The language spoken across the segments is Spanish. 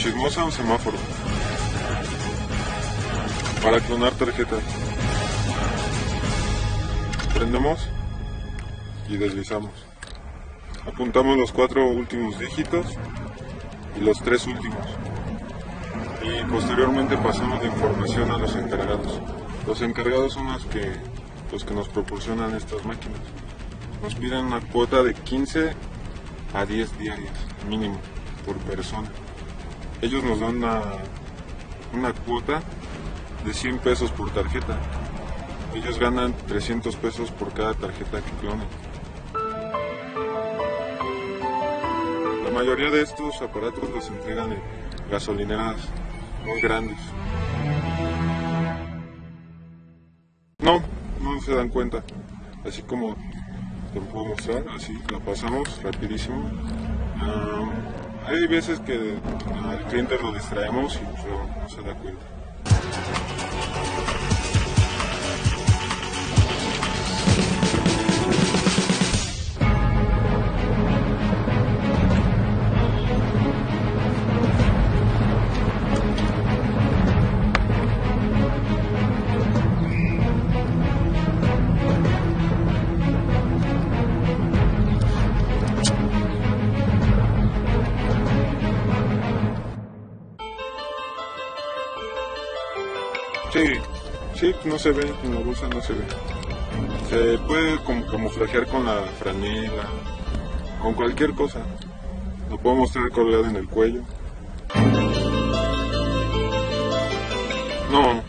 Chismosa un semáforo para clonar tarjetas. Prendemos y deslizamos. Apuntamos los cuatro últimos dígitos y los tres últimos. Y posteriormente pasamos la información a los encargados. Los encargados son los que, los que nos proporcionan estas máquinas. Nos piden una cuota de 15 a 10 diarias, mínimo, por persona. Ellos nos dan una, cuota de 100 pesos por tarjeta. Ellos ganan 300 pesos por cada tarjeta que clonen. La mayoría de estos aparatos los entregan en gasolineras muy grandes. No, no se dan cuenta. Así como te puedo mostrar, así la pasamos rapidísimo. Ah, hay veces que al cliente lo distraemos y no, se da cuenta. Sí, sí, no se ve, en la bolsa no se ve. Se puede como camuflajear con la franela, con cualquier cosa. Lo podemos tener colgado en el cuello. No,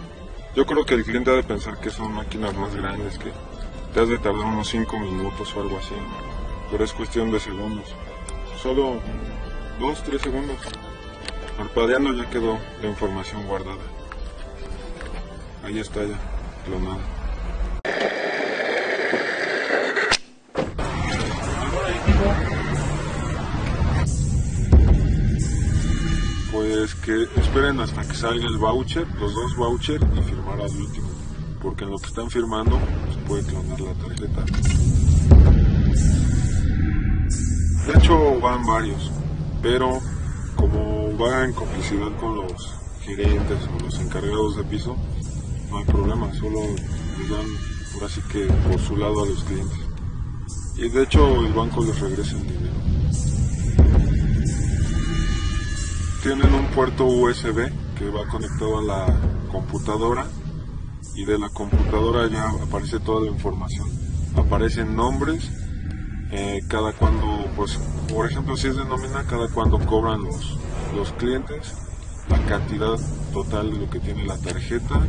yo creo que el cliente ha de pensar que son máquinas más grandes, que te has de tardar unos 5 minutos o algo así. Pero es cuestión de segundos. Solo 2, 3 segundos. Parpadeando ya quedó la información guardada. Ahí está ya, clonada. Pues que esperen hasta que salga el voucher, los dos vouchers y firmar al último. Porque en lo que están firmando se puede clonar la tarjeta. De hecho van varios, pero como va en complicidad con los gerentes o los encargados de piso, no hay problema, solo les dan por así que por su lado a los clientes. Y de hecho el banco les regresa el dinero. Tienen un puerto USB que va conectado a la computadora y de la computadora ya aparece toda la información. Aparecen nombres, eh, cada cuando, pues, por ejemplo, si es de nómina, cada cuando cobran los, los clientes, la cantidad total de lo que tiene la tarjeta.